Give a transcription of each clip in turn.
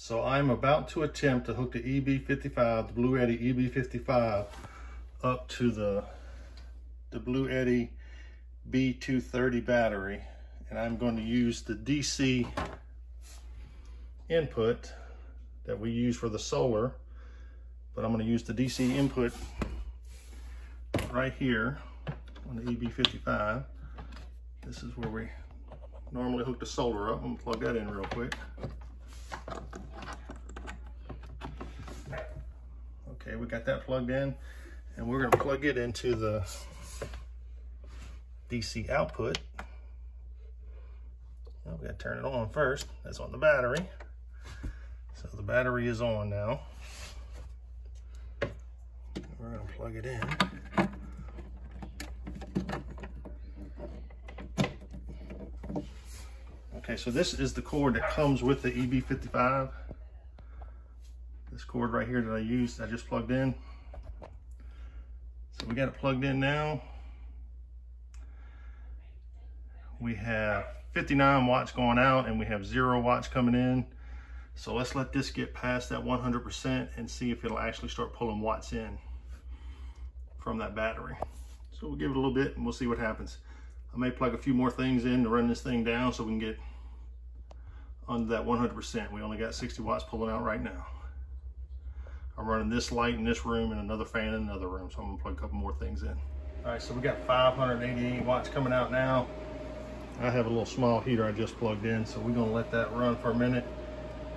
So I'm about to attempt to hook the EB55, the Bluetti EB55, up to the, the Bluetti B230 battery. And I'm going to use the DC input that we use for the solar, but I'm going to use the DC input right here on the EB55. This is where we normally hook the solar up. I'm gonna plug that in real quick. Okay, we got that plugged in and we're gonna plug it into the DC output. Well, we gotta turn it on first. That's on the battery. So the battery is on now. We're gonna plug it in. Okay, so this is the cord that comes with the EB55. Cord right here that I used, I just plugged in. So we got it plugged in now. We have 59 watts going out and we have zero watts coming in. So let's let this get past that 100% and see if it'll actually start pulling watts in from that battery. So we'll give it a little bit and we'll see what happens. I may plug a few more things in to run this thing down so we can get under that 100%. We only got 60 watts pulling out right now. I'm running this light in this room and another fan in another room, so I'm gonna plug a couple more things in. All right, so we got 588 watts coming out now. I have a little small heater I just plugged in, so we're gonna let that run for a minute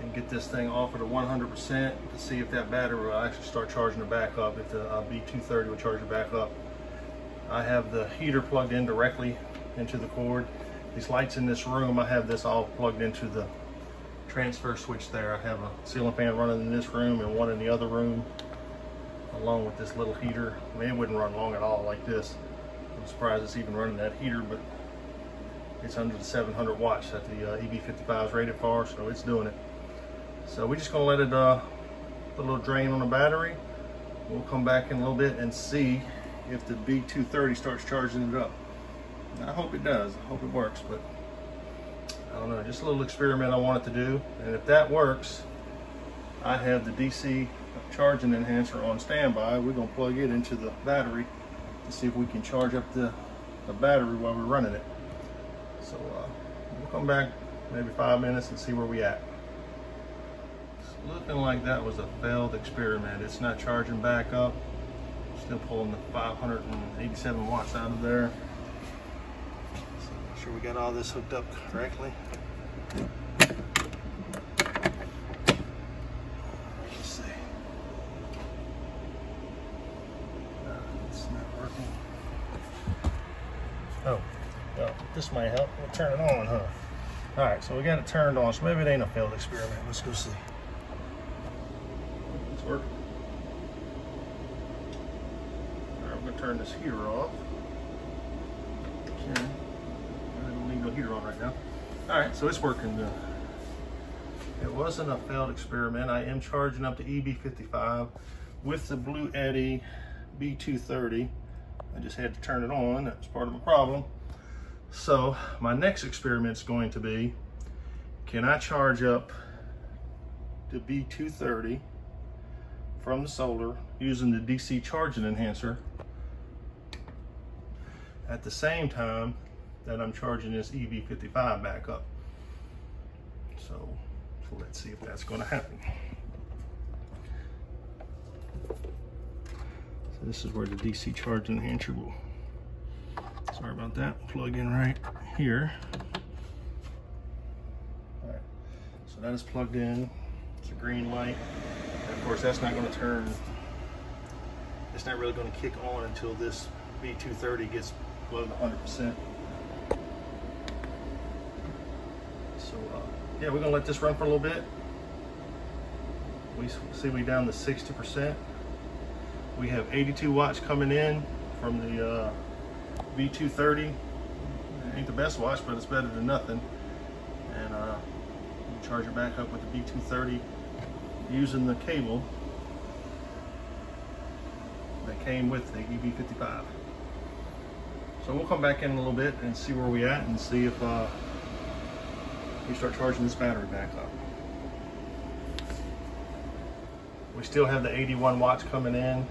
and get this thing off at a 100% to see if that battery will actually start charging it back up, if the uh, B230 will charge it back up. I have the heater plugged in directly into the cord these lights in this room, I have this all plugged into the transfer switch there. I have a ceiling fan running in this room and one in the other room, along with this little heater. I mean, it wouldn't run long at all like this. I'm surprised it's even running that heater, but it's under the 700 watts that the uh, EB55 is rated for, so it's doing it. So we're just gonna let it uh, put a little drain on the battery. We'll come back in a little bit and see if the B230 starts charging it up. I hope it does. I hope it works, but I don't know. Just a little experiment I wanted to do. And if that works, I have the DC charging enhancer on standby. We're to plug it into the battery to see if we can charge up the, the battery while we're running it. So uh, we'll come back maybe five minutes and see where we at. It's looking like that was a failed experiment. It's not charging back up. Still pulling the 587 watts out of there sure we got all this hooked up correctly. Let's see. No, it's not working. Oh, well, this might help. We'll turn it on, huh? All right, so we got it turned on, so maybe it ain't a failed experiment. Let's go see. It's working. All right, we're gonna turn this heater off. Okay All right, so it's working. Uh, it wasn't a failed experiment. I am charging up to EB55 with the Bluetti B230. I just had to turn it on. That was part of the problem. So my next experiment is going to be, can I charge up the B230 from the solar using the DC charging enhancer at the same time that I'm charging this EB55 back up. So, so let's see if that's gonna happen. So this is where the DC charging enhancer will, sorry about that, plug in right here. So that is plugged in. It's a green light. And of course, that's not gonna turn, it's not really gonna kick on until this B230 gets below the 100%. yeah, we're gonna let this run for a little bit. We see we down to 60%. We have 82 watts coming in from the uh, B230. It ain't the best watch, but it's better than nothing. And uh, charge it back up with the B230 using the cable that came with the EB55. So we'll come back in a little bit and see where we at and see if uh, we start charging this battery back up. We still have the 81 watts coming in.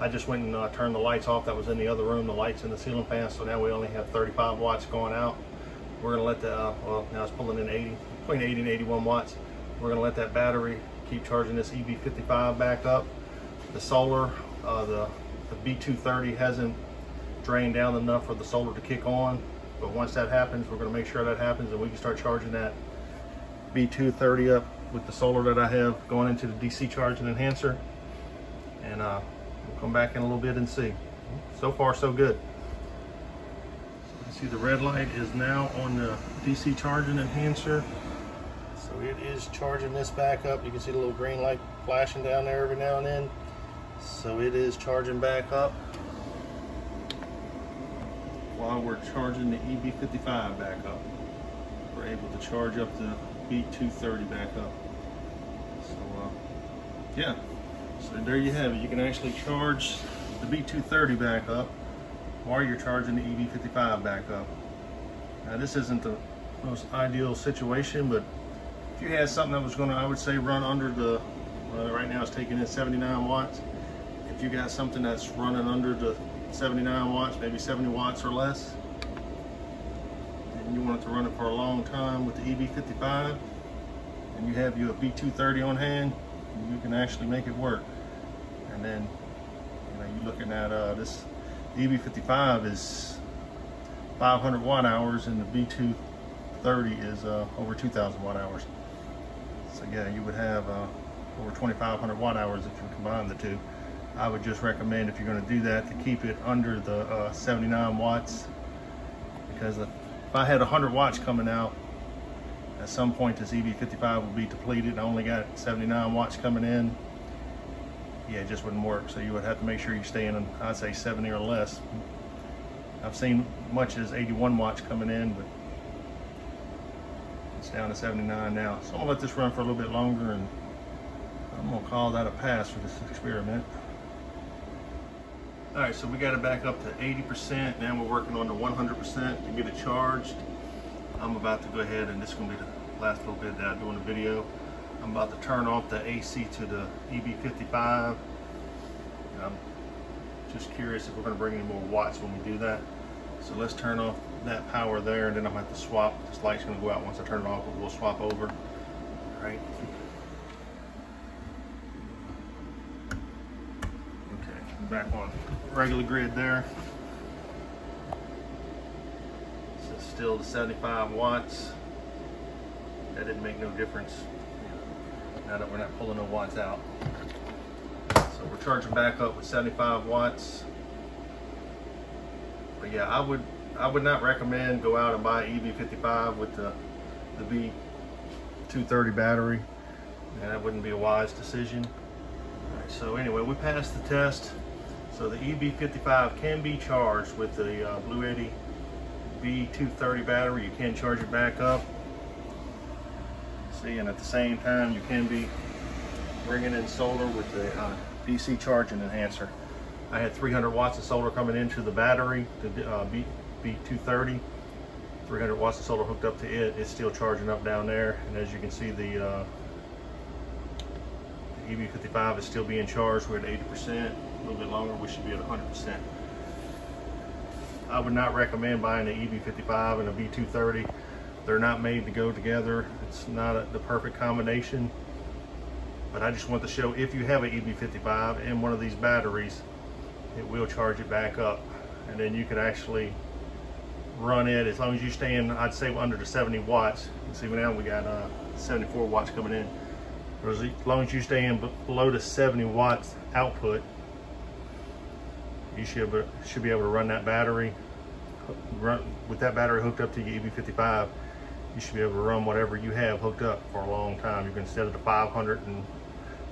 I just went and uh, turned the lights off that was in the other room, the lights in the ceiling fan, so now we only have 35 watts going out. We're gonna let the, uh, well, now it's pulling in 80, between 80 and 81 watts. We're gonna let that battery keep charging this EB55 back up. The solar, uh, the, the B230 hasn't drained down enough for the solar to kick on, but once that happens, we're gonna make sure that happens and we can start charging that B230 up with the solar that I have going into the DC charging enhancer. And uh, we'll come back in a little bit and see. So far, so good. So you can see the red light is now on the DC charging enhancer. So it is charging this back up. You can see the little green light flashing down there every now and then. So it is charging back up while we're charging the EB55 back up. We're able to charge up the B230 back up. So uh, yeah, so there you have it. You can actually charge the B230 back up while you're charging the EB55 back up. Now this isn't the most ideal situation, but if you had something that was gonna, I would say run under the, uh, right now it's taking in 79 watts. If you got something that's running under the 79 watts, maybe 70 watts or less, and you want it to run it for a long time with the EB55, and you have your B230 on hand, you can actually make it work. And then, you know, you're looking at uh, this EB55 is 500 watt hours, and the B230 is uh, over 2,000 watt hours. So yeah, you would have uh, over 2,500 watt hours if you combine the two. I would just recommend if you're going to do that to keep it under the uh, 79 watts. Because if I had 100 watts coming out at some point this EB55 will be depleted. I only got 79 watts coming in. Yeah it just wouldn't work. So you would have to make sure you stay in I'd say 70 or less. I've seen much as 81 watts coming in but it's down to 79 now. So I'm gonna let this run for a little bit longer and I'm gonna call that a pass for this experiment all right, so we got it back up to 80%. Now we're working on the 100% to get it charged. I'm about to go ahead and this is gonna be the last little bit that I'm doing the video. I'm about to turn off the AC to the EB55. I'm just curious if we're gonna bring any more watts when we do that. So let's turn off that power there and then I'm gonna have to swap. This light's gonna go out once I turn it off, but we'll swap over. All right. Okay, back on regular grid there. So still the 75 watts. That didn't make no difference now that we're not pulling no watts out. So we're charging back up with 75 watts. But yeah, I would I would not recommend go out and buy EB55 with the the B230 battery. And that wouldn't be a wise decision. so anyway, we passed the test. So the EB55 can be charged with the uh, Bluetti B230 battery. You can charge it back up. See, and at the same time, you can be bringing in solar with the uh, DC charging enhancer. I had 300 watts of solar coming into the battery, the uh, B, B230. 300 watts of solar hooked up to it. It's still charging up down there. And as you can see, the uh, EB55 is still being charged. We're at 80%, a little bit longer, we should be at 100%. I would not recommend buying an EB55 and a B230. They're not made to go together. It's not a, the perfect combination. But I just want to show if you have an EB55 and one of these batteries, it will charge it back up. And then you could actually run it as long as you stay in, I'd say under the 70 watts. See now we got uh, 74 watts coming in as long as you stay in below the 70 watts output, you should, should be able to run that battery. Run, with that battery hooked up to your EB55, you should be able to run whatever you have hooked up for a long time. You can instead of the 500 and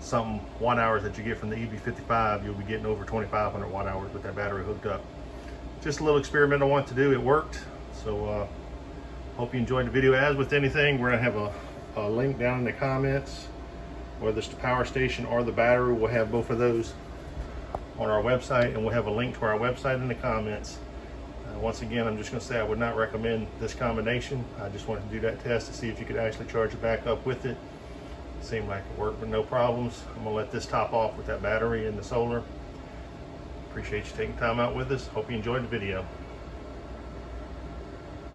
something watt hours that you get from the EB55, you'll be getting over 2,500 watt hours with that battery hooked up. Just a little experiment I want to do. It worked. So uh, hope you enjoyed the video. As with anything, we're gonna have a, a link down in the comments whether it's the power station or the battery. We'll have both of those on our website and we'll have a link to our website in the comments. Uh, once again, I'm just gonna say I would not recommend this combination. I just wanted to do that test to see if you could actually charge it back up with it. Seemed like it worked with no problems. I'm gonna let this top off with that battery and the solar. Appreciate you taking time out with us. Hope you enjoyed the video.